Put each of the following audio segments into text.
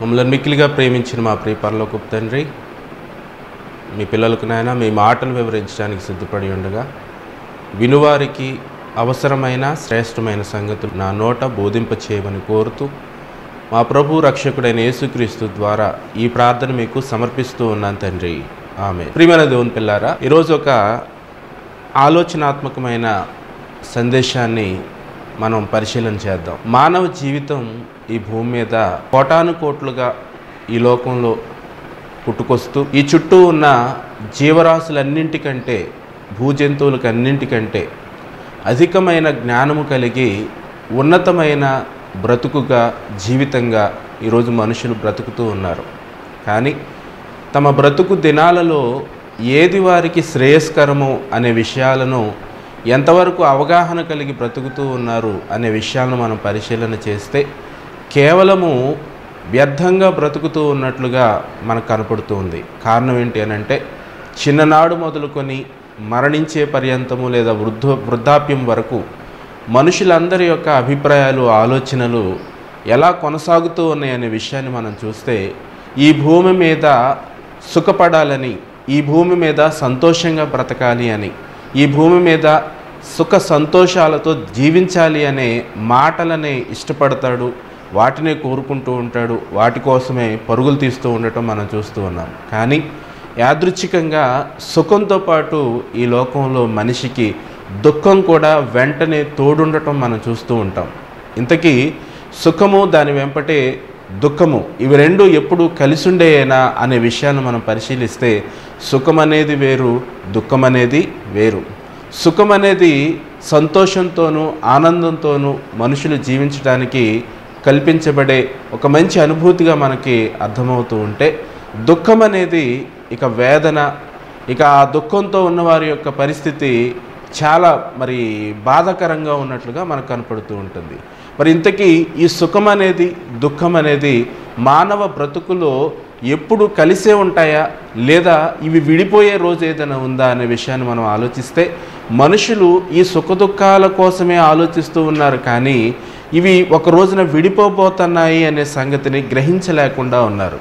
మమ్మల్ని మిక్కిలిగా ప్రేమించిన మా ప్రియ పరలోకపు తండ్రి మీ పిల్లలకు నాయన మీ మాటలు వివరించడానికి సిద్ధపడి ఉండగా వినువారికి అవసరమైన శ్రేష్టమైన సంగతులు నా నోట బోధింప చేయమని కోరుతూ మా ప్రభు రక్షకుడైన యేసుక్రీస్తు ద్వారా ఈ ప్రార్థన మీకు సమర్పిస్తూ ఉన్నాను తండ్రి. ఆమె ప్రియమైన దేవుని పిల్లారా ఈరోజు ఒక ఆలోచనాత్మకమైన సందేశాన్ని మనం పరిశీలన చేద్దాం. మానవ జీవితం ఈ భూమి మీద కోటాను కోట్లుగా ఈ లోకంలో పుట్టుకొస్తూ ఈ చుట్టూ ఉన్న జీవరాశులన్నింటికంటే భూజంతువులకు అన్నింటికంటే అధికమైన జ్ఞానము కలిగి ఉన్నతమైన బ్రతుకుగా జీవితంగా ఈరోజు మనుషులు బ్రతుకుతూ ఉన్నారు. కానీ తమ బ్రతుకు దినాలలో ఏది వారికి శ్రేయస్కరము అనే విషయాలను ఎంతవరకు అవగాహన కలిగి బ్రతుకుతూ ఉన్నారు అనే విషయాలను మనం పరిశీలన చేస్తే కేవలము వ్యర్థంగా బ్రతుకుతూ ఉన్నట్లుగా మనకు కనపడుతూ ఉంది కారణం ఏంటి అని అంటే చిన్ననాడు మొదలుకొని మరణించే పర్యంతము లేదా వృద్ధ వృద్ధాప్యం వరకు మనుషులందరి యొక్క అభిప్రాయాలు ఆలోచనలు ఎలా కొనసాగుతూ ఉన్నాయనే విషయాన్ని మనం చూస్తే ఈ భూమి మీద సుఖపడాలని ఈ భూమి మీద సంతోషంగా బ్రతకాలి అని ఈ భూమి మీద సుఖ సంతోషాలతో జీవించాలి అనే మాటలనే ఇష్టపడతాడు వాటినే కోరుకుంటూ ఉంటాడు. వాటి కోసమే పరుగులు తీస్తూ ఉండటం మనం చూస్తూ ఉన్నాం. కానీ యాదృచ్ఛికంగా సుఖంతో పాటు ఈ లోకంలో మనిషికి దుఃఖం కూడా వెంటనే తోడుండటం మనం చూస్తూ ఉంటాం. ఇంతకీ సుఖము దాని వెంపటే దుఃఖము ఇవి రెండు ఎప్పుడు కలిసిండేనా అనే విషయాన్ని మనం పరిశీలిస్తే సుఖం అనేది వేరు దుఃఖం అనేది వేరు. సుఖం అనేది సంతోషంతోనూ ఆనందంతోనూ మనుషులు జీవించడానికి కల్పించబడే ఒక మంచి అనుభూతిగా మనకి అర్థమవుతూ ఉంటే దుఃఖం అనేది ఇక వేదన ఇక ఆ దుఃఖంతో ఉన్నవారి యొక్క పరిస్థితి చాలా మరి బాధాకరంగా ఉన్నట్లుగా మనకు కనపడుతూ ఉంటుంది. మరి ఇంతకీ ఈ సుఖం అనేది దుఃఖం అనేది మానవ బ్రతుకులో ఎప్పుడు కలిసే ఉంటాయా? లేదా ఇవి విడిపోయే రోజు ఏదైనా ఉందా అనే విషయాన్ని మనం ఆలోచిస్తే మనుషులు ఈ సుఖ దుఃఖాల కోసమే ఆలోచిస్తూ ఉన్నారు కానీ ఇవి ఒక రోజున విడిపోబోతున్నాయి అనే సంగతిని గ్రహించలేకుండా ఉన్నారు.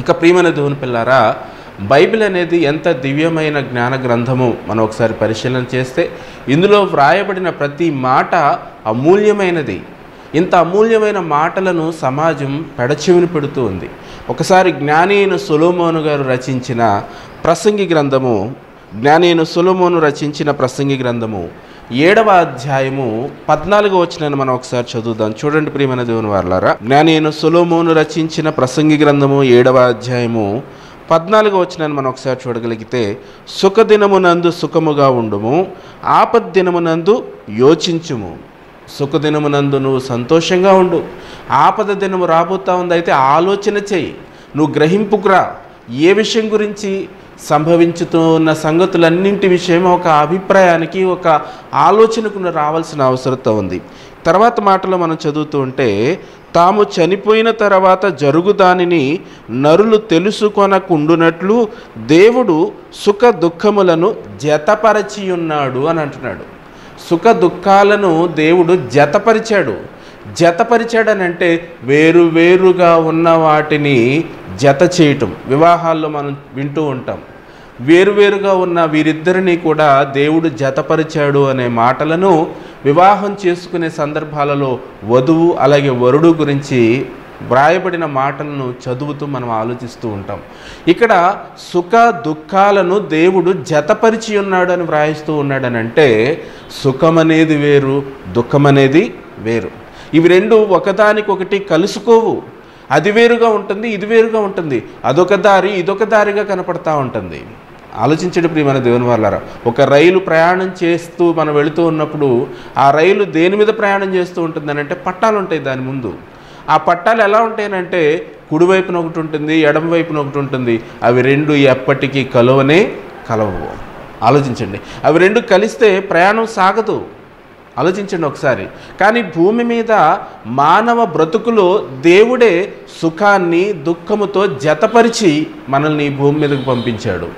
ఇక ప్రియమైన దేవుని పిల్లారా బైబిల్ అనేది ఎంత దివ్యమైన జ్ఞాన గ్రంథము మనం ఒకసారి పరిశీలన చేస్తే ఇందులో వ్రాయబడిన ప్రతి మాట అమూల్యమైనది. ఇంత అమూల్యమైన మాటలను సమాజం పెడచెవిని పెడుతూ ఉంది. ఒకసారి జ్ఞాని అయిన సొలోమోను గారు రచించిన ప్రసంగి గ్రంథము జ్ఞాని అయిన సొలోమోను రచించిన ప్రసంగి గ్రంథము ఏడవ అధ్యాయము పద్నాలుగో వచ్చిన మనం ఒకసారి చదువుదాం. చూడండి ప్రియమైన దేవుని వారలారా. జ్ఞానేను సొలోమోను రచించిన ప్రసంగి గ్రంథము ఏడవ అధ్యాయము పద్నాలుగు వచ్చిన మనం ఒకసారి చూడగలిగితే సుఖదినమునందు సుఖముగా ఉండుము ఆపద్దినమునందు యోచించుము. సుఖదినమునందు నువ్వు సంతోషంగా ఉండు. ఆపద దినము రాబోతా ఉంది అయితే ఆలోచన చెయ్యి నువ్వు గ్రహింపుకురా. ఏ విషయం గురించి సంభవించుతూ ఉన్న సంగతులన్నింటి విషయం ఒక అభిప్రాయానికి ఒక ఆలోచనకు రావాల్సిన అవసరత ఉంది. తర్వాత మాటలో మనం చదువుతూ ఉంటే తాము చనిపోయిన తర్వాత జరుగుదానిని నరులు తెలుసుకొనకుండునట్లు దేవుడు సుఖ దుఃఖములను జతపరచి ఉన్నాడు అని అంటున్నాడు. సుఖ దుఃఖాలను దేవుడు జతపరిచాడు. జతపరిచాడనంటే వేరు వేరుగా ఉన్న వాటిని జత చేయటం. వివాహాల్లో మనం వింటూ ఉంటాం. వేరువేరుగా ఉన్న వీరిద్దరిని కూడా దేవుడు జతపరిచాడు అనే మాటలను వివాహం చేసుకునే సందర్భాలలో వధువు అలాగే వరుడు గురించి వ్రాయబడిన మాటలను చదువుతూ మనం ఆలోచిస్తూ ఉంటాం. ఇక్కడ సుఖ దుఃఖాలను దేవుడు జతపరిచి ఉన్నాడు అని వ్రాయిస్తూ ఉన్నాడనంటే సుఖం అనేది వేరు దుఃఖం అనేది వేరు. ఇవి రెండు ఒకదానికొకటి కలుసుకోవు. అది వేరుగా ఉంటుంది ఇది వేరుగా ఉంటుంది. అదొక దారి ఇదొక దారిగా కనపడతా ఉంటుంది. ఆలోచించండి ప్రియమైన దేవుని వాళ్ళారా ఒక రైలు ప్రయాణం చేస్తూ మనం వెళుతూ ఉన్నప్పుడు ఆ రైలు దేని మీద ప్రయాణం చేస్తూ ఉంటుందని అంటే పట్టాలు ఉంటాయి దాని ముందు. ఆ పట్టాలు ఎలా ఉంటాయనంటే కుడివైపున ఒకటి ఉంటుంది ఎడమ వైపున ఒకటి ఉంటుంది. అవి రెండు ఎప్పటికీ కలవనే కలవవు ఆలోచించండి. అవి రెండు కలిస్తే ప్రయాణం సాగదు. ఆలోచించండి ఒకసారి. కానీ భూమి మీద మానవ బ్రతుకులో దేవుడే సుఖాన్ని దుఃఖముతో జతపరిచి మనల్ని భూమి మీదకు పంపించాడు.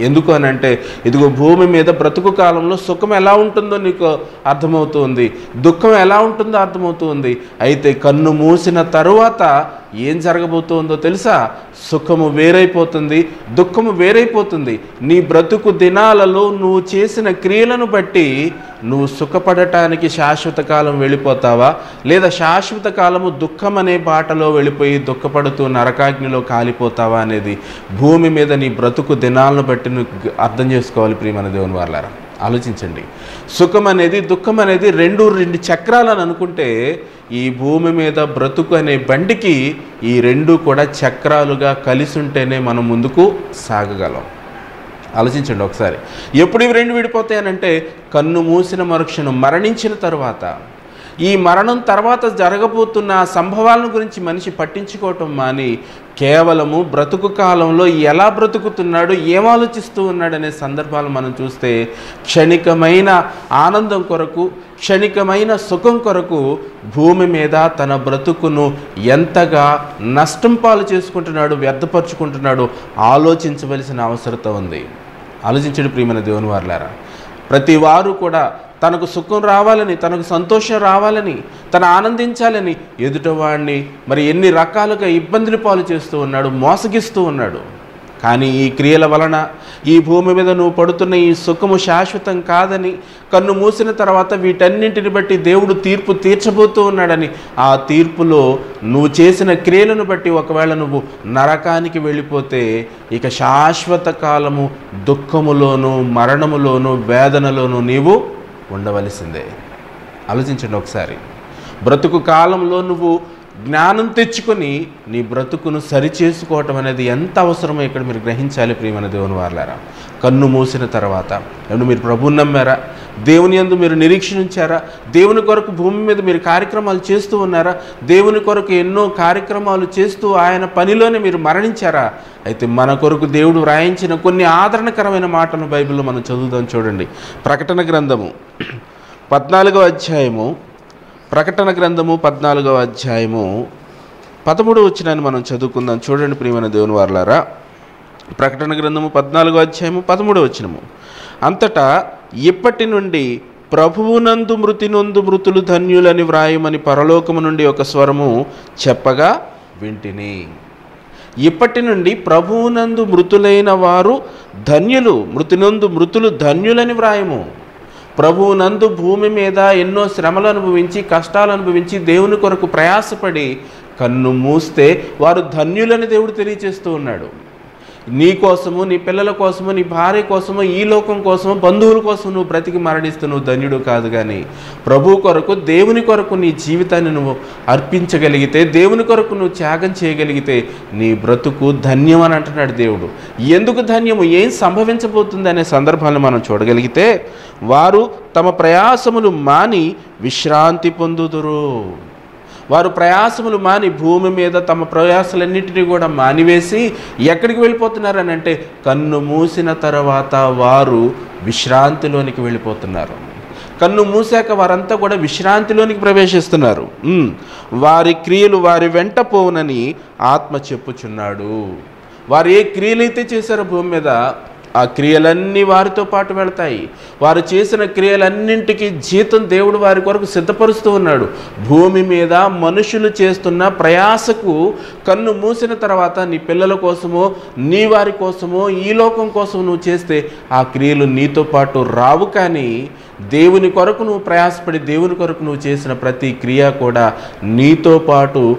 ఎందుకు అని అంటే ఇదిగో భూమి మీద బ్రతుకు కాలంలో సుఖం ఎలా ఉంటుందో నీకు అర్థమవుతుంది. దుఃఖం ఎలా ఉంటుందో అర్థమవుతుంది. అయితే కన్ను మూసిన తరువాత ఏం జరగబోతోందో తెలుసా? సుఖము వేరైపోతుంది దుఃఖము వేరైపోతుంది. నీ బ్రతుకు దినాలలో నువ్వు చేసిన క్రియలను బట్టి నువ్వు సుఖపడటానికి శాశ్వత కాలం వెళ్ళిపోతావా? లేదా శాశ్వత కాలము దుఃఖం అనే బాటలో వెళ్ళిపోయి దుఃఖపడుతూ నరకాగ్నిలో కాలిపోతావా అనేది భూమి మీద నీ బ్రతుకు దినాలను బట్టి నువ్వు అర్థం చేసుకోవాలి ప్రియమైన దేవుని వాళ్ళారా ఆలోచించండి. సుఖం అనేది దుఃఖం అనేది రెండు రెండు చక్రాలని అనుకుంటే ఈ భూమి మీద బ్రతుకు అనే బండికి ఈ రెండు కూడా చక్రాలుగా కలిసి ఉంటేనే మనం ముందుకు సాగగలం. ఆలోచించండి ఒకసారి. ఎప్పుడు ఇవి రెండు విడిపోతాయనంటే కన్ను మూసిన మరుక్షణం మరణించిన తర్వాత. ఈ మరణం తర్వాత జరగబోతున్న సంభవాలను గురించి మనిషి పట్టించుకోవటం మాని కేవలము బ్రతుకు కాలంలో ఎలా బ్రతుకుతున్నాడు ఏం ఆలోచిస్తూ ఉన్నాడనే సందర్భాలు మనం చూస్తే క్షణికమైన ఆనందం కొరకు క్షణికమైన సుఖం కొరకు భూమి మీద తన బ్రతుకును ఎంతగా నష్టం పాలు చేసుకుంటున్నాడు వ్యర్థపరుచుకుంటున్నాడు ఆలోచించవలసిన అవసరత ఉంది. ఆలోచించడు ప్రియమైన దేవుని వారులారా ప్రతి వారు కూడా తనకు సుఖం రావాలని తనకు సంతోషం రావాలని తను ఆనందించాలని ఎదుటవాడిని మరి ఎన్ని రకాలుగా ఇబ్బందులు పాలు చేస్తూ ఉన్నాడు మోసగిస్తూ ఉన్నాడు. కానీ ఈ క్రియల వలన ఈ భూమి మీద నువ్వు పడుతున్న ఈ సుఖము శాశ్వతం కాదని కన్ను మూసిన తర్వాత వీటన్నింటిని బట్టి దేవుడు తీర్పు తీర్చబోతూ ఉన్నాడని ఆ తీర్పులో నువ్వు చేసిన క్రియలను బట్టి ఒకవేళ నువ్వు నరకానికి వెళ్ళిపోతే ఇక శాశ్వత కాలము దుఃఖములోను మరణములోను వేదనలోను నీవు ఉండవలసిందే. ఆలోచించండి ఒకసారి. బ్రతుకు కాలంలో నువ్వు జ్ఞానం తెచ్చుకొని నీ బ్రతుకును సరిచేసుకోవటం అనేది ఎంత అవసరమో ఇక్కడ మీరు గ్రహించాలి ప్రియమైన దేవుని వార్లారా. కన్ను మూసిన తర్వాత ఏమన్నా మీరు ప్రభువుని నమ్మారా? దేవుని యందు మీరు నిరీక్షించారా? దేవుని కొరకు భూమి మీద మీరు కార్యక్రమాలు చేస్తూ ఉన్నారా? దేవుని కొరకు ఎన్నో కార్యక్రమాలు చేస్తూ ఆయన పనిలోనే మీరు మరణించారా? అయితే మన కొరకు దేవుడు వ్రాయించిన కొన్ని ఆదరణకరమైన మాటలను బైబిల్లో మనం చదువుదాం చూడండి. ప్రకటన గ్రంథము పద్నాలుగవ అధ్యాయము. ప్రకటన గ్రంథము పద్నాలుగవ అధ్యాయము. పదమూడు వచ్చినాన్ని మనం చదువుకుందాం. చూడండి ప్రియమైన దేవుని వారలారా. ప్రకటన గ్రంథము పద్నాలుగో అధ్యాయము పదమూడు వచ్చినము అంతటా ఇప్పటి నుండి ప్రభువునందు మృతినందు మృతులు ధన్యులని వ్రాయమని పరలోకము నుండి ఒక స్వరము చెప్పగా వింటిని. ఇప్పటి నుండి ప్రభువునందు మృతులైన వారు ధన్యులు మృతినందు మృతులు ధన్యులని వ్రాయము. ప్రభువునందు భూమి మీద ఎన్నో శ్రమలు అనుభవించి కష్టాలు అనుభవించి దేవుని కొరకు ప్రయాసపడి కన్ను మూస్తే వారు ధన్యులని దేవుడు తెలియచేస్తూ ఉన్నాడు. నీ కోసము నీ పిల్లల కోసము నీ భార్య కోసము ఈ లోకం కోసము బంధువుల కోసం నువ్వు బ్రతికి మరణిస్తూ నువ్వు ధన్యుడు కాదు కానీ ప్రభు కొరకు దేవుని కొరకు నీ జీవితాన్ని నువ్వు అర్పించగలిగితే దేవుని కొరకు నువ్వు త్యాగం చేయగలిగితే నీ బ్రతుకు ధన్యం అని అంటున్నాడు దేవుడు. ఎందుకు ధన్యము? ఏం సంభవించబోతుంది అనే సందర్భాన్ని మనం చూడగలిగితే వారు తమ ప్రయాసములు మాని విశ్రాంతి పొందుదురు. వారు ప్రయాసములు మాని భూమి మీద తమ ప్రయాసలన్నింటినీ కూడా మానివేసి ఎక్కడికి వెళ్ళిపోతున్నారని అంటే కన్ను మూసిన తర్వాత వారు విశ్రాంతిలోనికి వెళ్ళిపోతున్నారు. కన్ను మూసాక వారంతా కూడా విశ్రాంతిలోనికి ప్రవేశిస్తున్నారు. వారి క్రియలు వారి వెంట పోవునని ఆత్మ చెప్పుచున్నాడు. వారు ఏ క్రియలైతే చేశారో భూమి మీద ఆ క్రియలన్నీ వారితో పాటు వెళతాయి. వారు చేసిన క్రియలన్నింటికి జీతం దేవుడు వారి కొరకు సిద్ధపరుస్తూ ఉన్నాడు. భూమి మీద మనుషులు చేస్తున్న ప్రయాసకు కన్ను మూసిన తర్వాత నీ పిల్లల కోసమో నీ వారి కోసమో ఈ లోకం కోసం నువ్వు చేస్తే ఆ క్రియలు నీతో పాటు రావు కానీ దేవుని కొరకు నువ్వు ప్రయాసపడి దేవుని కొరకు నువ్వు చేసిన ప్రతి క్రియ కూడా నీతో పాటు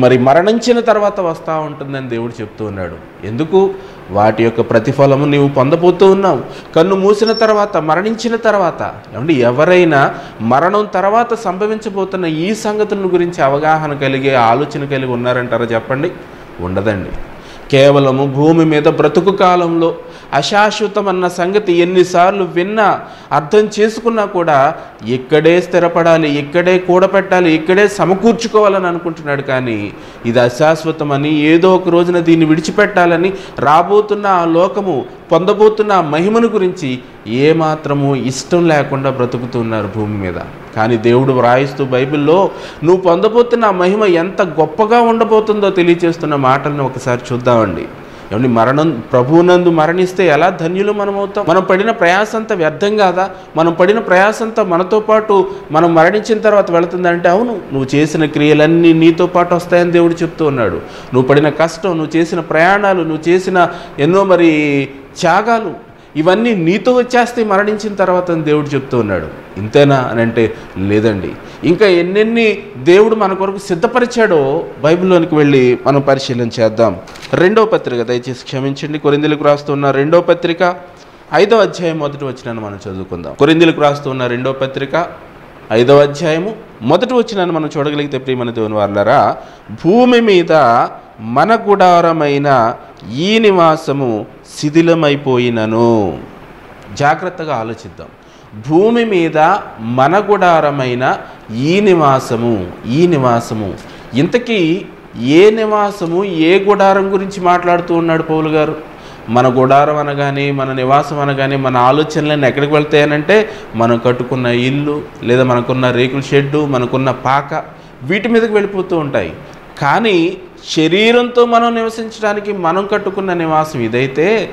మరి మరణించిన తర్వాత వస్తూ ఉంటుందని దేవుడు చెప్తూ ఉన్నాడు. ఎందుకు? వాటి యొక్క ప్రతిఫలము నీవు పొందబోతూ ఉన్నావు. కన్ను మూసిన తర్వాత మరణించిన తర్వాత ఏమంటే ఎవరైనా మరణం తర్వాత సంభవించబోతున్న ఈ సంగతుల గురించి అవగాహన కలిగే ఆలోచన కలిగి ఉన్నారంటారా చెప్పండి? ఉండదండి. కేవలము భూమి మీద బ్రతుకు కాలంలో అశాశ్వతం అన్న సంగతి ఎన్నిసార్లు విన్నా అర్థం చేసుకున్నా కూడా ఇక్కడే స్థిరపడాలి ఇక్కడే కూడపెట్టాలి ఇక్కడే సమకూర్చుకోవాలని అనుకుంటున్నాడు కానీ ఇది అశాశ్వతమని ఏదో ఒక రోజున దీన్ని విడిచిపెట్టాలని రాబోతున్న ఆ లోకము పొందబోతున్న ఆ మహిమను గురించి ఏమాత్రము ఇష్టం లేకుండా బ్రతుకుతున్నారు భూమి మీద. కానీ దేవుడు వ్రాయిస్తూ బైబిల్లో నువ్వు పొందబోతున్న మహిమ ఎంత గొప్పగా ఉండబోతుందో తెలియజేస్తున్న మాటలను ఒకసారి చూద్దామండి. ఏమండి మరణం ప్రభువునందు మరణిస్తే ఎలా ధన్యులు మనం అవుతాం? మనం పడిన ప్రయాస అంతా వ్యర్థం కాదా? మనం పడిన ప్రయాస అంతా మనతో పాటు మనం మరణించిన తర్వాత వెళుతుందంటే అవును నువ్వు చేసిన క్రియలన్నీ నీతో పాటు వస్తాయని దేవుడు చెప్తూ ఉన్నాడు. నువ్వు పడిన కష్టం నువ్వు చేసిన ప్రయాణాలు నువ్వు చేసిన ఎన్నో మరి త్యాగాలు ఇవన్నీ నీతో వచ్చేస్తే మరణించిన తర్వాత అని దేవుడు చెప్తూ ఉన్నాడు. ఇంతేనా అని అంటే లేదండి. ఇంకా ఎన్నెన్ని దేవుడు మన కొరకు సిద్ధపరిచాడో బైబిల్లోనికి వెళ్ళి మనం పరిశీలన చేద్దాం. రెండో పత్రిక దయచేసి క్షమించండి. కొరిందులకు రాస్తున్న రెండో పత్రిక ఐదో అధ్యాయం మొదటి వచ్చినాన్ని మనం చదువుకుందాం. కొరిందులకు రాస్తున్న రెండో పత్రిక ఐదవ అధ్యాయము మొదటి వచ్చినాన్ని మనం చూడగలిగితే ప్రియమైన దేవుని వాళ్ళరా భూమి మీద మన గుడారమైన ఈ నివాసము శిథిలమైపోయినను. జాగ్రత్తగా ఆలోచిద్దాం. భూమి మీద మన గుడారమైన ఈ నివాసము ఈ నివాసము. ఇంతకీ ఏ నివాసము ఏ గుడారం గురించి మాట్లాడుతూ ఉన్నాడు పౌలు గారు? మన గుడారం అనగానే మన నివాసం అనగానే మన ఆలోచనలన్నీ ఎక్కడికి వెళ్తాయనంటే మనం కట్టుకున్న ఇల్లు లేదా మనకున్న రేకుల షెడ్డు మనకున్న పాక వీటి మీదకి వెళ్ళిపోతూ ఉంటాయి. కానీ శరీరంతో మనం నివసించడానికి మనం కట్టుకున్న నివాసం ఇదైతే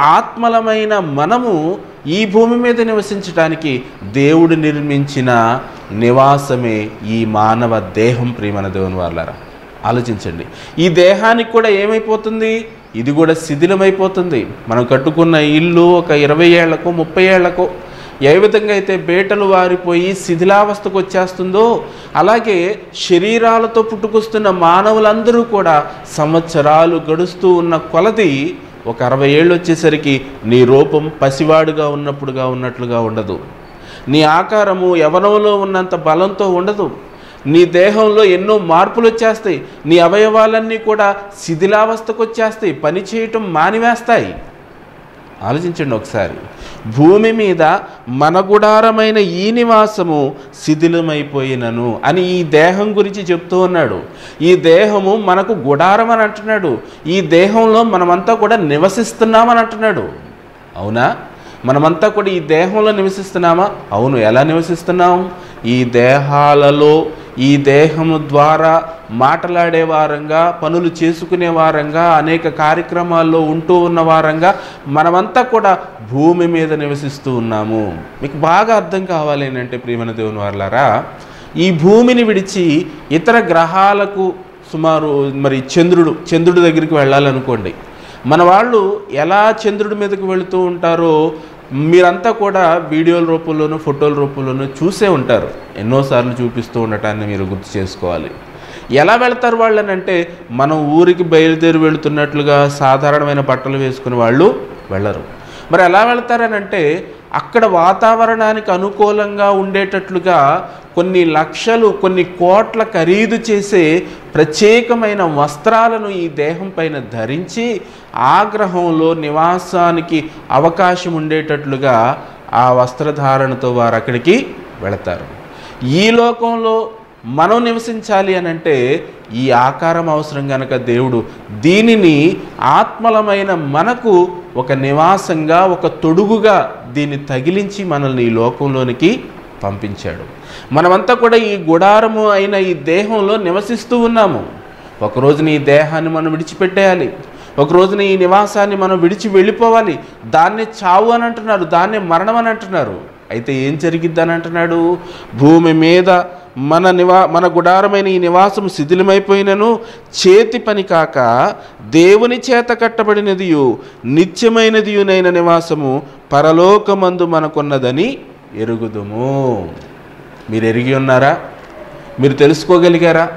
ఆత్మలమైన మనము ఈ భూమి మీద నివసించడానికి దేవుడు నిర్మించిన నివాసమే ఈ మానవ దేహం ప్రియమైన దేవుని వాళ్ళారా ఆలోచించండి. ఈ దేహానికి కూడా ఏమైపోతుంది? ఇది కూడా శిథిలమైపోతుంది. మనం కట్టుకున్న ఇల్లు ఒక ఇరవై ఏళ్ళకు ముప్పై ఏళ్ళకు ఏ విధంగా అయితే బేటలు వారిపోయి శిథిలావస్థకు వచ్చేస్తుందో అలాగే శరీరాలతో పుట్టుకొస్తున్న మానవులందరూ కూడా సంవత్సరాలు గడుస్తూ ఉన్న కొలది ఒక అరవై ఏళ్ళు వచ్చేసరికి నీ రూపం పసివాడుగా ఉన్నప్పుడుగా ఉన్నట్లుగా ఉండదు. నీ ఆకారము యవనంలో ఉన్నంత బలంతో ఉండదు. నీ దేహంలో ఎన్నో మార్పులు వచ్చేస్తాయి. నీ అవయవాలన్నీ కూడా శిథిలావస్థకు వచ్చేస్తాయి. పని చేయటం మానివేస్తాయి. ఆలోచించండి ఒకసారి. భూమి మీద మన గుడారమైన ఈ నివాసము శిథిలమైపోయినను అని ఈ దేహం గురించి చెప్తూ ఉన్నాడు. ఈ దేహము మనకు గుడారం అని అంటున్నాడు. ఈ దేహంలో మనమంతా కూడా నివసిస్తున్నామని అంటున్నాడు. అవునా? మనమంతా కూడా ఈ దేహంలో నివసిస్తున్నామా? అవును. ఎలా నివసిస్తున్నాం? ఈ దేహాలలో ఈ దేహము ద్వారా మాట్లాడే వారంగా పనులు చేసుకునే వారంగా అనేక కార్యక్రమాల్లో ఉంటూ ఉన్న వారంగా మనమంతా కూడా భూమి మీద నివసిస్తూ ఉన్నాము. మీకు బాగా అర్థం కావాలి ఏంటంటే ప్రియమైన దేవుని వాళ్ళారా ఈ భూమిని విడిచి ఇతర గ్రహాలకు సుమారు మరి చంద్రుడు చంద్రుడి దగ్గరికి వెళ్ళాలనుకోండి మన వాళ్ళు ఎలా చంద్రుడి మీదకి వెళుతూ ఉంటారో మీరంతా కూడా వీడియోల రూపంలోనూ ఫోటోల రూపంలోనూ చూసే ఉంటారు. ఎన్నోసార్లు చూపిస్తూ ఉండటాన్ని మీరు గుర్తు చేసుకోవాలి. ఎలా వెళ్తారు వాళ్ళని అంటే మనం ఊరికి బయలుదేరి వెళుతున్నట్లుగా సాధారణమైన బట్టలు వేసుకునే వాళ్ళు వెళ్ళరు. మరి ఎలా వెళ్తారనంటే అక్కడ వాతావరణానికి అనుకూలంగా ఉండేటట్లుగా కొన్ని లక్షలు కొన్ని కోట్ల ఖరీదు చేసే ప్రత్యేకమైన వస్త్రాలను ఈ దేహం పైన ధరించి ఆ గ్రహంలో నివాసానికి అవకాశం ఉండేటట్లుగా ఆ వస్త్రధారణతో వారు అక్కడికి వెళతారు. ఈ లోకంలో మనం నివసించాలి అని అంటే ఈ ఆకారం అవసరం గనక దేవుడు దీనిని ఆత్మలమైన మనకు ఒక నివాసంగా ఒక తొడుగుగా దీన్ని తగిలించి మనల్ని ఈ లోకంలోనికి పంపించాడు. మనమంతా కూడా ఈ గుడారము అయిన ఈ దేహంలో నివసిస్తూ ఉన్నాము. ఒకరోజుని ఈ దేహాన్ని మనం విడిచిపెట్టేయాలి. ఒక రోజున ఈ నివాసాన్ని మనం విడిచి వెళ్ళిపోవాలి. దాన్నే చావు అని అంటున్నారు దాన్నే మరణం అని అంటున్నారు. అయితే ఏం జరిగిద్దని అంటున్నాడు? భూమి మీద మన నివా మన గుడారమైన ఈ నివాసం శిథిలమైపోయినను చేతి పని కాక దేవుని చేత కట్టబడినదియు నిత్యమైనదియునైన నివాసము పరలోకమందు మనకున్నదని ఎరుగుదుము. మీరు ఎరిగి ఉన్నారా? మీరు తెలుసుకోగలిగారా?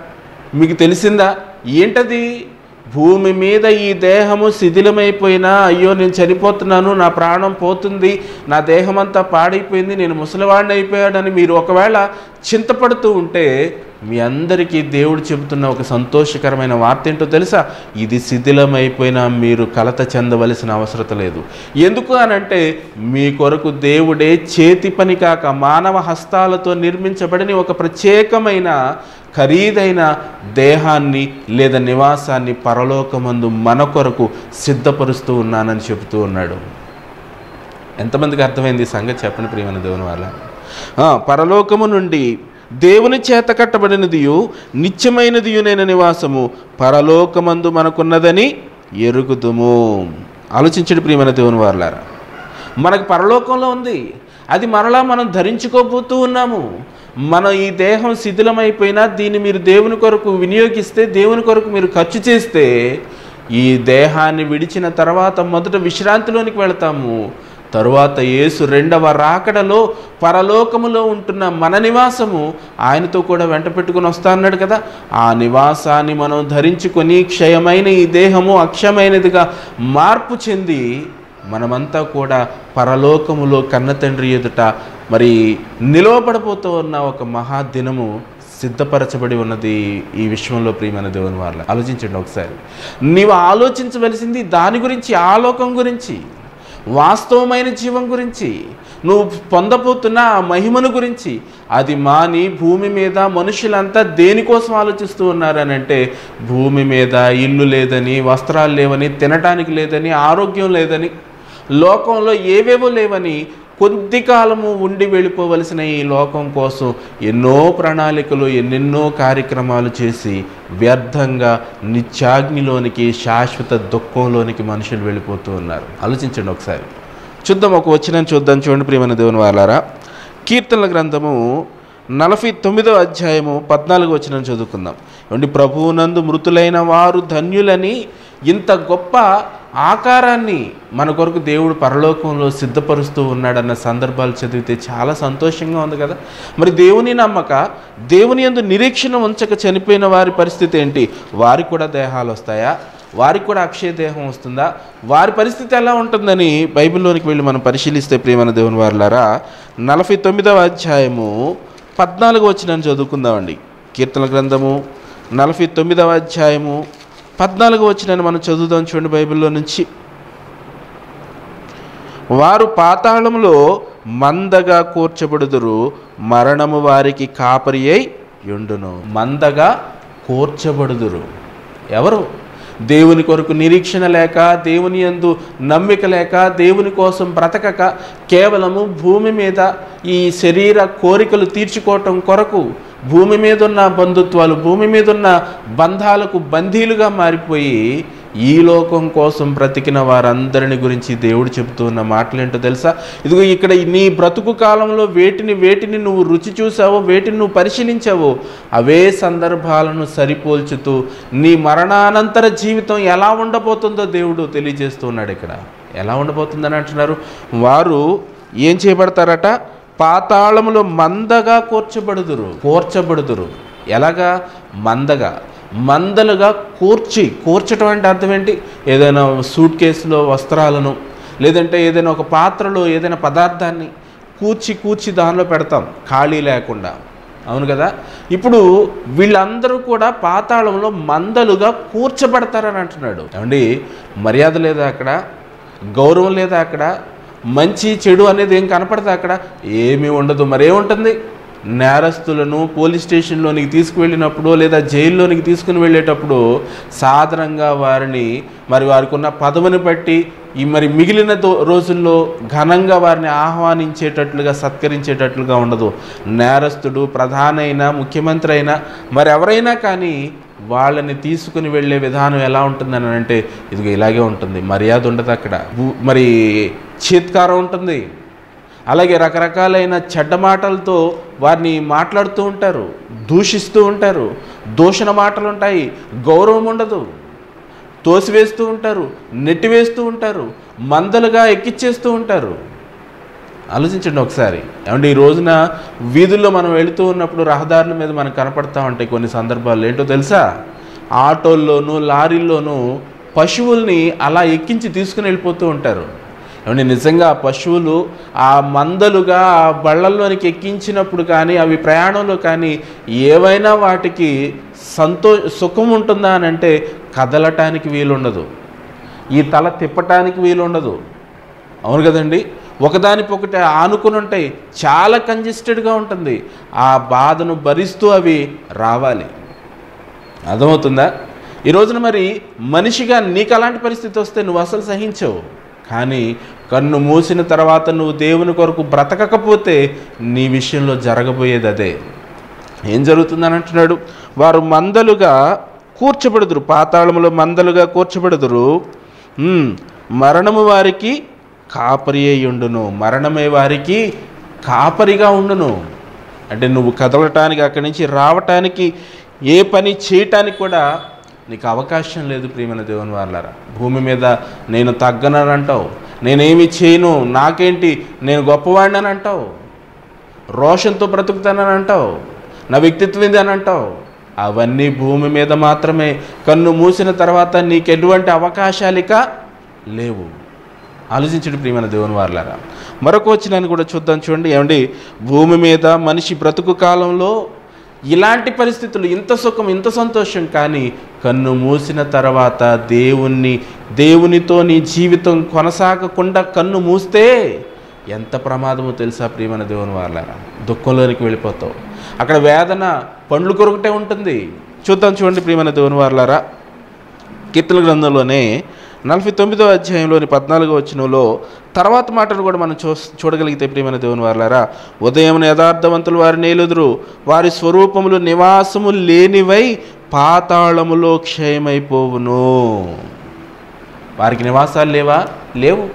మీకు తెలిసిందా? ఏంటది? భూమి మీద ఈ దేహము శిథిలమైపోయినా అయ్యో నేను చనిపోతున్నాను నా ప్రాణం పోతుంది నా దేహం అంతా పాడైపోయింది నేను ముసలివాడిని అయిపోయాడని మీరు ఒకవేళ చింతపడుతూ ఉంటే మీ అందరికీ దేవుడు చెబుతున్న ఒక సంతోషకరమైన వార్త ఏంటో తెలుసా? ఇది శిథిలమైపోయినా మీరు కలత చెందవలసిన అవసరం లేదు. ఎందుకు అనంటే మీ కొరకు దేవుడే చేతి పని కాక మానవ హస్తాలతో నిర్మించబడిన ఒక ప్రత్యేకమైన ఖరీదైన దేహాన్ని లేదా నివాసాన్ని పరలోకమందు మన కొరకు సిద్ధపరుస్తూ ఉన్నానని చెబుతూ ఉన్నాడు. ఎంతమందికి అర్థమైంది సంగతి చెప్పని ప్రియమైన దేవుని వాళ్ళ పరలోకము నుండి దేవుని చేత కట్టబడినదియు నిత్యమైనదియునైన నివాసము పరలోకమందు మనకున్నదని ఎరుగుదుము. ఆలోచించడు ప్రియమైన దేవుని వారులారా. మనకు పరలోకంలో ఉంది. అది మరలా మనం ధరించుకోబోతూ ఉన్నాము. మన ఈ దేహం శిథిలమైపోయినా దీన్ని మీరు దేవుని కొరకు వినియోగిస్తే దేవుని కొరకు మీరు ఖర్చు చేస్తే ఈ దేహాన్ని విడిచిన తర్వాత మొదట విశ్రాంతిలోనికి వెళతాము. తరువాత యేసు రెండవ రాకడలో పరలోకములో ఉంటున్న మన నివాసము ఆయనతో కూడా వెంట పెట్టుకుని వస్తాన్నాడు కదా. ఆ నివాసాన్ని మనం ధరించుకొని క్షయమైన ఈ దేహము అక్షయమైనదిగా మార్పు చెంది మనమంతా కూడా పరలోకములో కన్న తండ్రి ఎదుట మరి నిలవబడబోతూ ఉన్న ఒక మహాదినము సిద్ధపరచబడి ఉన్నది ఈ విశ్వంలో ప్రియమైన దేవుని వాళ్ళ ఆలోచించండి ఒకసారి. నీవు ఆలోచించవలసింది దాని గురించి ఆలోకం గురించి వాస్తవమైన జీవం గురించి నువ్వు పొందబోతున్న ఆ మహిమను గురించి అది మాని భూమి మీద మనుషులంతా దేనికోసం ఆలోచిస్తూ ఉన్నారని అంటే భూమి మీద ఇల్లు లేదని వస్త్రాలు లేవని తినటానికి లేదని ఆరోగ్యం లేదని లోకంలో ఏవేవో లేవని కొద్ది కాలము ఉండి వెళ్ళిపోవలసిన ఈ లోకం కోసం ఎన్నో ప్రణాళికలు ఎన్నెన్నో కార్యక్రమాలు చేసి వ్యర్థంగా నిత్యాగ్నిలోనికి శాశ్వత దుఃఖంలోనికి మనుషులు వెళ్ళిపోతూ ఉన్నారు. ఆలోచించండి ఒకసారి. చూద్దాం ఒక వచ్చిన చూద్దాం చూడండి ప్రియమైన దేవుని వాళ్ళారా కీర్తనల గ్రంథము నలభై తొమ్మిదో అధ్యాయము పద్నాలుగు వచ్చిన చదువుకుందాం. ఏమండి? ప్రభువునందు మృతులైన వారు ధన్యులని ఇంత గొప్ప ఆకారాన్ని మన కొరకు దేవుడు పరలోకంలో సిద్ధపరుస్తూ ఉన్నాడన్న సందర్భాలు చదివితే చాలా సంతోషంగా ఉంది కదా. మరి దేవుని నమ్మక దేవుని యందు నిరీక్షణ ఉంచక చనిపోయిన వారి పరిస్థితి ఏంటి? వారికి కూడా దేహాలు వస్తాయా? వారికి కూడా అక్షయ దేహం వస్తుందా? వారి పరిస్థితి ఎలా ఉంటుందని బైబిల్లోనికి వెళ్ళి మనం పరిశీలిస్తే ప్రియమైన దేవుని వారులారా నలభై తొమ్మిదవ అధ్యాయము పద్నాలుగు వచ్చిన చదువుకుందామండి. కీర్తన గ్రంథము నలభై తొమ్మిదవ అధ్యాయము పద్నాలుగు వచ్చిన మనం చదువుదాం చూడండి బైబిల్లో నుంచి. వారు పాతాళములో మందగా కూర్చబడుదురు మరణము వారికి కాపరి అయి ఉండును మందగా కూర్చబడుదురు. ఎవరు? దేవుని కొరకు నిరీక్షణ లేక దేవుని యందు నమ్మిక లేక దేవుని కోసం బ్రతకక కేవలము భూమి మీద ఈ శరీర కోరికలు తీర్చుకోవటం కొరకు భూమి మీద ఉన్న బంధుత్వాలు భూమి మీద ఉన్న బంధాలకు బందీలుగా మారిపోయి ఈ లోకం కోసం బ్రతికిన వారందరిని గురించి దేవుడు చెబుతూ ఉన్న మాటలేంటో తెలుసా? ఇదిగో ఇక్కడ నీ బ్రతుకు కాలంలో వేటిని వేటిని నువ్వు రుచి చూసావో వేటిని నువ్వు పరిశీలించావో అవే సందర్భాలను సరిపోల్చుతూ నీ మరణానంతర జీవితం ఎలా ఉండబోతుందో దేవుడు తెలియజేస్తున్నాడు ఇక్కడ. ఎలా ఉండబోతుందని అంటున్నారు? వారు ఏం చేయబడతారట? పాతాళములో మందగా కూర్చబడుదురు. కూర్చబడుదురు. ఎలాగా? మందగా. మందలుగా కూర్చి. కూర్చటం అంటే అర్థం ఏంటి? ఏదైనా సూట్ కేసులో వస్త్రాలను లేదంటే ఏదైనా ఒక పాత్రలో ఏదైనా పదార్థాన్ని కూర్చి కూర్చి దానిలో పెడతాం. ఖాళీ లేకుండా. అవును కదా? ఇప్పుడు వీళ్ళందరూ కూడా పాతాళంలో మందలుగా కూర్చబడతారని అంటున్నాడు. ఏమండి? మర్యాద లేదా అక్కడ? గౌరవం లేదా అక్కడ? మంచి చెడు అనేది ఏం కనపడదు అక్కడ. ఏమీ ఉండదు. మరేముంటుంది? నేరస్తులను పోలీస్ స్టేషన్లోనికి తీసుకువెళ్ళినప్పుడు లేదా జైల్లోనికి తీసుకుని వెళ్ళేటప్పుడు సాధారణంగా వారిని మరి వారికి ఉన్న పదవిని బట్టి ఈ మరి మిగిలిన రోజుల్లో ఘనంగా వారిని ఆహ్వానించేటట్లుగా సత్కరించేటట్లుగా ఉండదు. నేరస్తుడు ప్రధాన అయినా ముఖ్యమంత్రి అయినా మరి ఎవరైనా కానీ వాళ్ళని తీసుకుని వెళ్ళే విధానం ఎలా ఉంటుందని అంటే ఇదిగో ఇలాగే ఉంటుంది మర్యాద ఉండదు అక్కడ. మరి చీత్కారం ఉంటుంది. అలాగే రకరకాలైన చెడ్డ మాటలతో వారిని మాట్లాడుతూ ఉంటారు దూషిస్తూ ఉంటారు దూషణ మాటలు ఉంటాయి గౌరవం ఉండదు. తోసివేస్తూ ఉంటారు నెట్టివేస్తూ ఉంటారు మందలుగా ఎక్కిచ్చేస్తూ ఉంటారు. ఆలోచించండి ఒకసారి. ఏమంటే ఈ రోజున వీధుల్లో మనం వెళుతూ ఉన్నప్పుడు రహదారుల మీద మనం కనపడతా ఉంటాయి కొన్ని సందర్భాలు ఏంటో తెలుసా? ఆటోల్లోనూ లారీల్లోనూ పశువుల్ని అలా ఎక్కించి తీసుకుని వెళ్ళిపోతూ ఉంటారు. ఏమంటే నిజంగా ఆ పశువులు ఆ మందలుగా ఆ బళ్ళల్లోనికి ఎక్కించినప్పుడు కానీ అవి ప్రయాణంలో కానీ ఏవైనా వాటికి సంతో సుఖం ఉంటుందా అని అంటే కదలటానికి వీలుండదు. ఈ తల తిప్పటానికి వీలుండదు. అవును కదండి? ఒకదానికొకటి ఆనుకుని ఉంటాయి చాలా కంజెస్టెడ్గా ఉంటుంది. ఆ బాధను భరిస్తూ అవి రావాలి. అర్థమవుతుందా? ఈ రోజున మరి మనిషిగా నీకు అలాంటి పరిస్థితి వస్తే నువ్వు అసలు సహించవు. కానీ కన్ను మూసిన తర్వాత నువ్వు దేవుని కొరకు బ్రతకకపోతే నీ విషయంలో జరగబోయేది అదే. ఏం జరుగుతుందని అంటున్నాడు? వారు మందలుగా కూర్చబెడుదురు. పాతాళములో మందలుగా కూర్చబెడుదురు. మరణము వారికి కాపరి అయి ఉండును మరణమే వారికి కాపరిగా ఉండును. అంటే నువ్వు కదలటానికి అక్కడి నుంచి రావటానికి ఏ పని చేయటానికి కూడా నీకు అవకాశం లేదు ప్రియమైన దేవుని వాళ్ళరా భూమి మీద నేను తగ్గననంటావు. నేనేమి చేయను. నాకేంటి? నేను గొప్పవాడిని అని అంటావు రోషంతో బ్రతుకుతానని అంటావు నా వ్యక్తిత్వం ఇది అని అంటావు అవన్నీ భూమి మీద మాత్రమే. కన్ను మూసిన తర్వాత నీకు ఎటువంటి అవకాశాలు ఇక లేవు. ఆలోచించడం ప్రియమైన దేవుని వారులారా. మరొక వచ్చినాన్ని కూడా చూద్దాం చూడండి. ఏమండి? భూమి మీద మనిషి బ్రతుకు కాలంలో ఇలాంటి పరిస్థితులు ఇంత సుఖం ఇంత సంతోషం కానీ కన్ను మూసిన తర్వాత దేవుణ్ణి దేవునితో నీ జీవితం కొనసాగకుండా కన్ను మూస్తే ఎంత ప్రమాదమో తెలుసా ప్రియమైన దేవుని వాళ్ళారా దుఃఖంలోనికి వెళ్ళిపోతావు. అక్కడ వేదన పండ్లు కొరకటే ఉంటుంది. చూద్దాం చూడండి ప్రియమైన దేవుని వాళ్ళారా కీర్తన గ్రంథంలోనే నలభై తొమ్మిదో అధ్యాయంలోని పద్నాలుగో వచనంలో తర్వాత మాటను కూడా మనం చూ చూడగలిగితే ప్రియమైన దేవుని వారులారా ఉదయం యథార్థవంతులు వారి నేలుదురు వారి స్వరూపములు నివాసము లేనివై పాతాళములో క్షయమైపోవును. వారికి నివాసాలు లేవా? లేవు.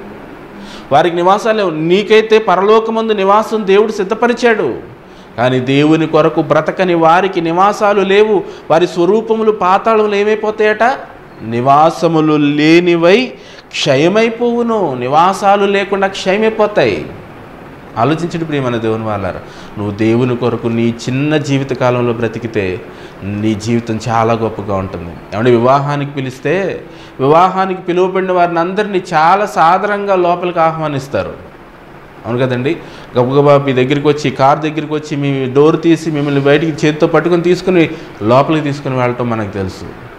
వారికి నివాసాలు లేవు. నీకైతే పరలోకమందు నివాసం దేవుడు సిద్ధపరిచాడు. కానీ దేవుని కొరకు బ్రతకని వారికి నివాసాలు లేవు. వారి స్వరూపములు పాతాళములు ఏమైపోతాయట? నివాసములు లేనివై క్షయమైపోవును. నివాసాలు లేకుండా క్షయమైపోతాయి. ఆలోచించండి ప్రియమైన దేవుని వాళ్ళారు నువ్వు దేవుని కొరకు నీ చిన్న జీవితకాలంలో బ్రతికితే నీ జీవితం చాలా గొప్పగా ఉంటుంది. ఏమంటే వివాహానికి పిలిస్తే వివాహానికి పిలువబడిన వారిని అందరినీ చాలా సాధారణంగా లోపలికి ఆహ్వానిస్తారు. అవును కదండి గబగబా మీ దగ్గరికి వచ్చి కార్ దగ్గరికి వచ్చి మీ డోర్ తీసి మిమ్మల్ని బయటికి చేతితో పట్టుకొని తీసుకుని లోపలికి తీసుకుని వెళ్ళటం మనకు తెలుసు.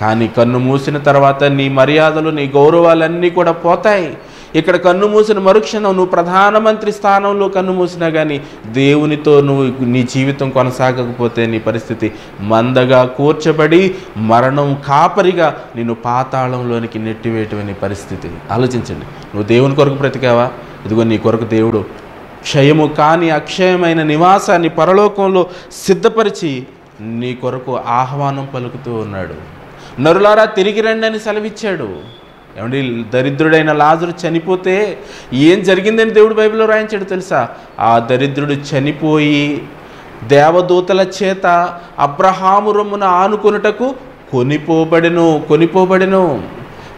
కానీ కన్ను మూసిన తర్వాత నీ మర్యాదలు నీ గౌరవాలన్నీ కూడా పోతాయి. ఇక్కడ కన్ను మూసిన మరుక్షణం నువ్వు ప్రధానమంత్రి స్థానంలో కన్ను మూసినా కానీ దేవునితో నువ్వు నీ జీవితం కొనసాగకపోతే నీ పరిస్థితి మందగా కూర్చబడి మరణం కాపరిగా నిన్ను పాతాళంలోనికి నెట్టివేయటమని పరిస్థితి. ఆలోచించండి. నువ్వు దేవుని కొరకు బ్రతికావా? ఇదిగో నీ కొరకు దేవుడు క్షయము కాని అక్షయమైన నివాసాన్ని పరలోకంలో సిద్ధపరిచి నీ కొరకు ఆహ్వానం పలుకుతూ ఉన్నాడు. నరులారా తిరిగి రండి అని సెలవిచ్చాడు. ఏమండి దరిద్రుడైన లాజరు చనిపోతే ఏం జరిగిందని దేవుడు బైబిల్లో రాయించాడు తెలుసా? ఆ దరిద్రుడు చనిపోయి దేవదూతల చేత అబ్రహాము రొమ్మున ఆనుకొనుటకు కొనిపోబడెను కొనిపోబడెను.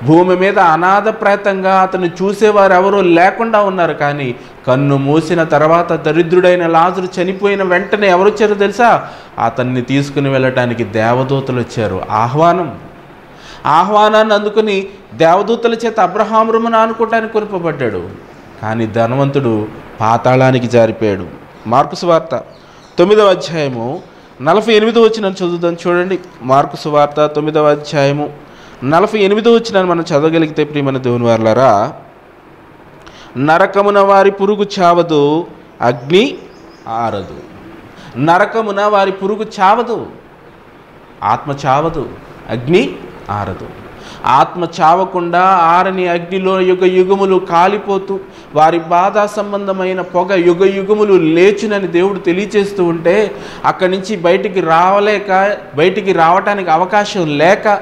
భూమి మీద అనాథ ప్రేతంగా అతను చూసేవారు ఎవరూ లేకుండా ఉన్నారు కానీ కన్ను మూసిన తర్వాత దరిద్రుడైన లాజరు చనిపోయిన వెంటనే ఎవరు వచ్చారో తెలుసా? అతన్ని తీసుకుని వెళ్ళటానికి దేవదూతలు వచ్చారు. ఆహ్వానం. ఆహ్వానాన్ని అందుకుని దేవదూతల చేత అబ్రహాం అనుకోవటానికి ఆనుకోవటానికి కొనుపబడ్డాడు. కానీ ధనవంతుడు పాతాళానికి జారిపోయాడు. మార్కు సువార్త తొమ్మిదవ అధ్యాయము నలభై ఎనిమిదో వచ్చిన చదువుదాం చూడండి. మార్కు సువార్త తొమ్మిదవ అధ్యాయము నలభై ఎనిమిదో వచ్చిన మనం చదవగలిగితే ప్రియమైన దేవుని వారులారా నరకమున వారి పురుగు చావదు అగ్ని ఆరదు. నరకమున వారి పురుగు చావదు ఆత్మ చావదు అగ్ని ఆరదు. ఆత్మ చావకుండా ఆరని అగ్నిలో యుగ యుగములు కాలిపోతూ వారి బాధ సంబంధమైన పొగ యుగ యుగములు లేచునని దేవుడు తెలియచేస్తూ ఉంటే అక్కడి నుంచి బయటికి రావలేక బయటికి రావటానికి అవకాశం లేక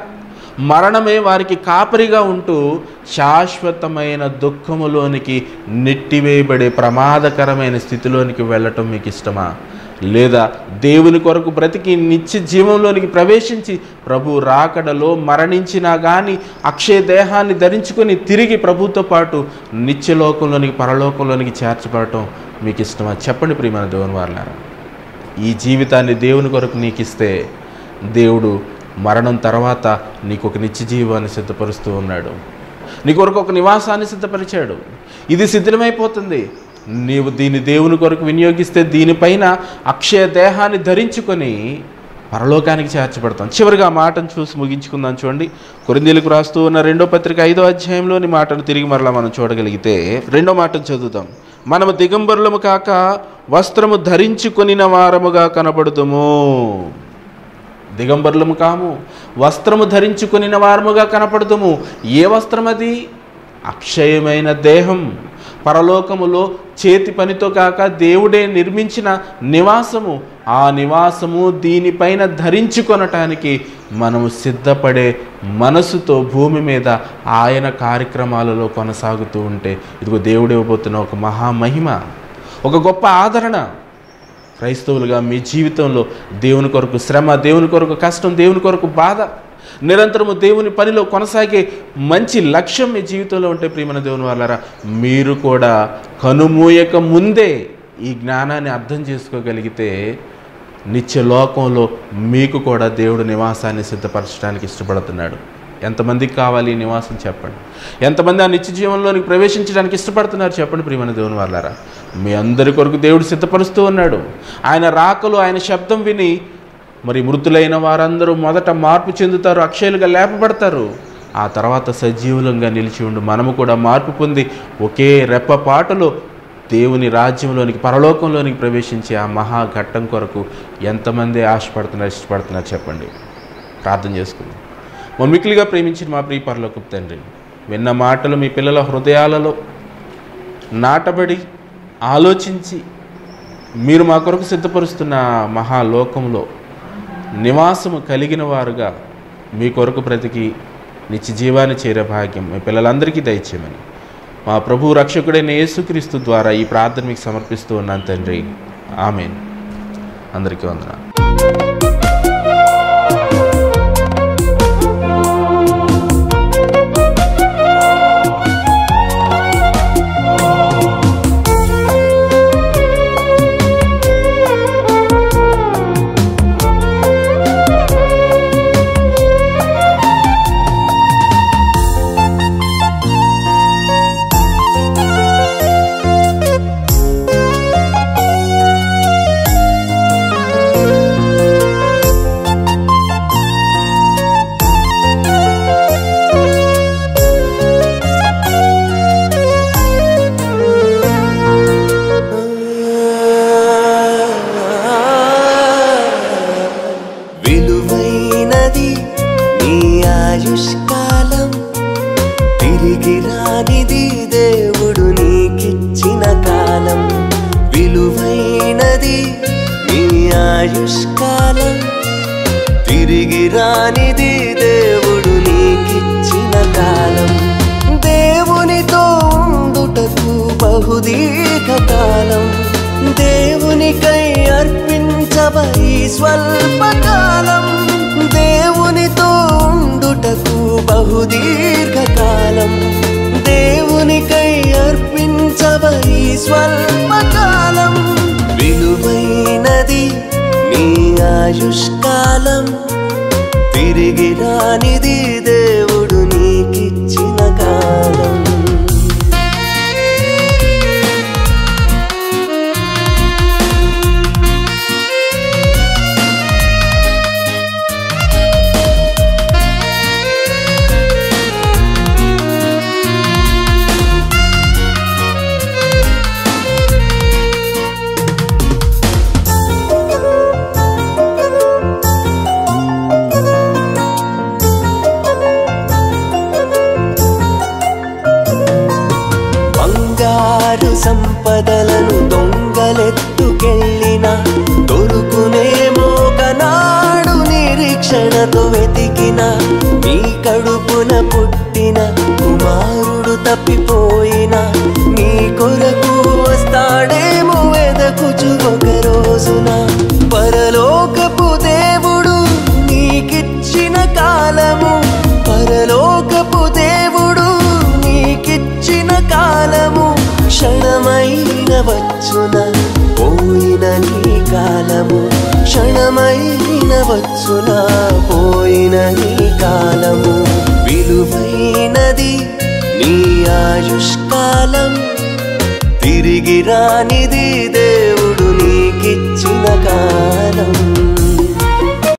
మరణమే వారికి కాపరిగా ఉంటూ శాశ్వతమైన దుఃఖములోనికి నెట్టివేయబడే ప్రమాదకరమైన స్థితిలోనికి వెళ్ళటం మీకు ఇష్టమా? లేదా దేవుని కొరకు బ్రతికి నిత్య జీవంలోనికి ప్రవేశించి ప్రభు రాకడలో మరణించినా కానీ అక్షయ దేహాన్ని ధరించుకొని తిరిగి ప్రభుతో పాటు నిత్యలోకంలోనికి పరలోకంలోనికి చేర్చబడటం మీకు ఇష్టమా చెప్పండి ప్రియమైన దేవుని వారులారా. ఈ జీవితాన్ని దేవుని కొరకు నీకు ఇస్తే దేవుడు మరణం తర్వాత నీకు ఒక నిత్య జీవాన్ని సిద్ధపరుస్తూ ఉన్నాడు. నీ కొరకు ఒక నివాసాన్ని సిద్ధపరిచాడు. ఇది సిద్ధమైపోతుంది. నీవు దీని దేవుని కొరకు వినియోగిస్తే దీనిపైన అక్షయ దేహాన్ని ధరించుకొని పరలోకానికి చేర్చబడతాం. చివరిగా ఆ మాటను చూసి ముగించుకుందాం చూడండి. కొరిందీలకు రాస్తూ ఉన్న రెండో పత్రిక ఐదో అధ్యాయంలోని మాటను తిరిగి మరలా మనం చూడగలిగితే రెండో మాటను చదువుతాం మనము దిగంబరులము కాక వస్త్రము ధరించుకొనిన వారముగా కనబడుతుము. దిగంబరులము కాము వస్త్రము ధరించుకొనిన వారముగా కనపడుతుము. ఏ వస్త్రం అది అక్షయమైన దేహం. పరలోకములో చేతి పనితో కాక దేవుడే నిర్మించిన నివాసము ఆ నివాసము దీనిపైన ధరించుకొనటానికి మనము సిద్ధపడే మనసుతో భూమి మీద ఆయన కార్యక్రమాలలో కొనసాగుతూ ఉంటే ఇదిగో దేవుడు ఇవ్వబోతున్న ఒక మహామహిమ ఒక గొప్ప ఆదరణ. క్రైస్తవులుగా మీ జీవితంలో దేవుని కొరకు శ్రమ దేవుని కొరకు కష్టం దేవుని కొరకు బాధ నిరంతరము దేవుని పనిలో కొనసాగే మంచి లక్ష్యం మీ జీవితంలో ఉంటే ప్రియమైన దేవుని వాళ్ళారా మీరు కూడా కనుమూయక ముందే ఈ జ్ఞానాన్ని అర్థం చేసుకోగలిగితే నిత్య లోకంలో మీకు కూడా దేవుడు నివాసాన్ని సిద్ధపరచడానికి ఇష్టపడుతున్నాడు. ఎంతమందికి కావాలి నివాసం చెప్పండి. ఎంతమంది ఆ నిత్య జీవనంలోనికి ప్రవేశించడానికి ఇష్టపడుతున్నారు చెప్పండి ప్రియమైన దేవుని వాళ్ళారా మీ అందరి కొరకు దేవుడు సిద్ధపరుస్తూ ఉన్నాడు. ఆయన రాకలు ఆయన శబ్దం విని మరి మృతులైన వారందరూ మొదట మార్పు చెందుతారు అక్షయులుగా లేపబడతారు. ఆ తర్వాత సజీవులంగా నిలిచి ఉండు మనము కూడా మార్పు పొంది ఒకే రెప్ప పాటలో దేవుని రాజ్యంలోనికి పరలోకంలోనికి ప్రవేశించే ఆ మహా ఘట్టం కొరకు ఎంతమంది ఆశపడుతున్నారు ఇష్టపడుతున్నారు చెప్పండి. ప్రార్థన చేసుకుందాం. మమ్మికిలిగా ప్రేమించిన మా ప్రియ పరలోకపు తండ్రి విన్న మాటలు మీ పిల్లల హృదయాలలో నాటబడి ఆలోచించి మీరు మా కొరకు సిద్ధపరుస్తున్న మహాలోకంలో నివాసము కలిగిన వారుగా మీ కొరకు బ్రతికి నిత్య జీవాన్ని చేరే భాగ్యం మీ పిల్లలందరికీ దయచేయమని. మా ప్రభు రక్షకుడైన యేసుక్రీస్తు ద్వారా ఈ ప్రార్థన మీకు సమర్పిస్తూ ఉన్నాను తండ్రి. ఆమెన్. అందరికీ వందనాలు. అర్పించబై స్వల్పకాలం దేవునితో ఉండుటకు బహుదీర్ఘకాలం. దేవునికై అర్పించబై స్వల్పకాలం విలువైనది నీ ఆయుష్కాలం. ಕದಲನು వచ్చున పోయిన నీ కాలము క్షణమైన వచ్చున పోయిన నీ కాలము. విలువైనది నీ ఆయుష్కాలం తిరిగి రానిది